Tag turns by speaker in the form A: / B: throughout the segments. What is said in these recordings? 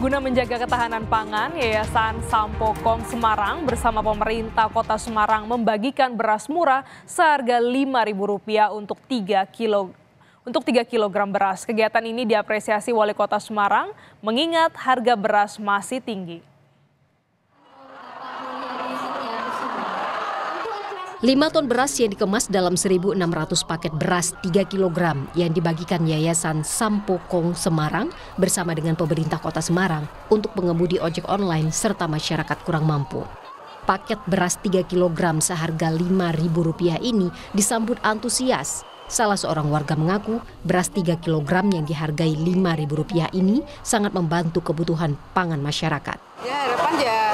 A: Guna menjaga ketahanan pangan, Yayasan Sampokong Semarang bersama pemerintah Kota Semarang membagikan beras murah seharga Rp5.000 untuk 3 kilo untuk 3 kg beras. Kegiatan ini diapresiasi Wali Kota Semarang mengingat harga beras masih tinggi.
B: 5 ton beras yang dikemas dalam 1.600 paket beras 3 kg yang dibagikan Yayasan Sampokong Semarang bersama dengan pemerintah kota Semarang untuk pengemudi ojek online serta masyarakat kurang mampu. Paket beras 3 kg seharga Rp5.000 ini disambut antusias. Salah seorang warga mengaku beras 3 kg yang dihargai Rp5.000 ini sangat membantu kebutuhan pangan masyarakat.
C: Ya harapan ya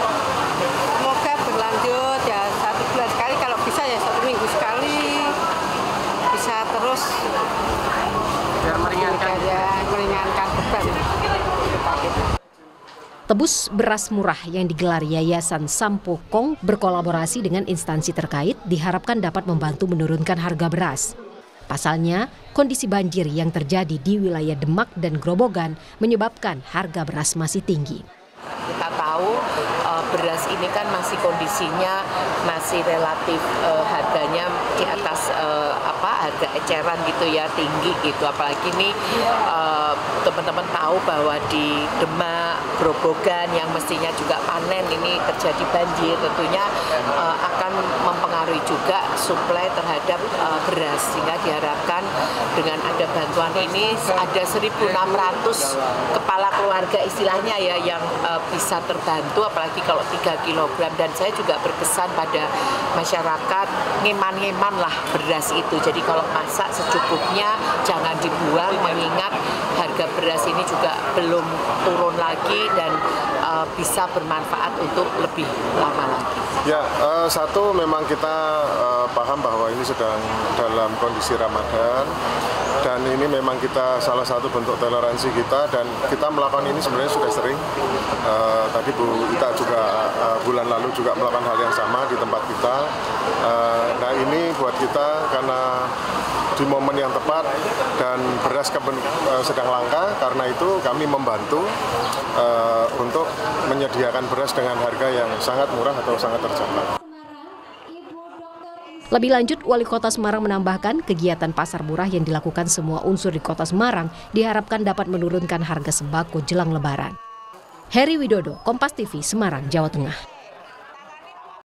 B: Tebus beras murah yang digelar Yayasan Sampokong berkolaborasi dengan instansi terkait diharapkan dapat membantu menurunkan harga beras. Pasalnya, kondisi banjir yang terjadi di wilayah Demak dan Grobogan menyebabkan harga beras masih tinggi.
D: Kita tahu ini kan masih kondisinya masih relatif uh, harganya di atas uh, apa harga eceran gitu ya tinggi gitu. Apalagi ini teman-teman uh, tahu bahwa di Demak, Grobogan yang mestinya juga panen ini terjadi banjir. Tentunya uh, akan mempengaruhi juga suplai terhadap uh, beras. Sehingga diharapkan dengan ada bantuan ini ada 1.600 kepala keluarga istilahnya ya yang uh, bisa terbantu apalagi kalau 3 kg dan saya juga berkesan pada masyarakat ngeman-ngeman lah beras itu. Jadi kalau masak secukupnya jangan dibuang mengingat harga beras ini juga belum turun lagi dan uh, bisa bermanfaat untuk lebih lama lagi.
E: Ya, uh, satu memang kita uh, paham bahwa ini sedang dalam kondisi Ramadan dan ini memang kita salah satu bentuk toleransi kita dan kita melakukan ini sebenarnya sudah sering. Uh, tadi Bu Ita juga uh, bulan lalu juga melakukan hal yang sama di tempat kita. Uh, nah ini buat kita karena di momen yang tepat dan beras uh, sedang langka karena itu kami membantu uh, untuk menyediakan beras dengan harga yang sangat murah atau sangat terjangkau.
B: Lebih lanjut, Wali Kota Semarang menambahkan kegiatan pasar murah yang dilakukan semua unsur di Kota Semarang diharapkan dapat menurunkan harga sembako jelang lebaran. Heri Widodo, Kompas TV, Semarang, Jawa Tengah.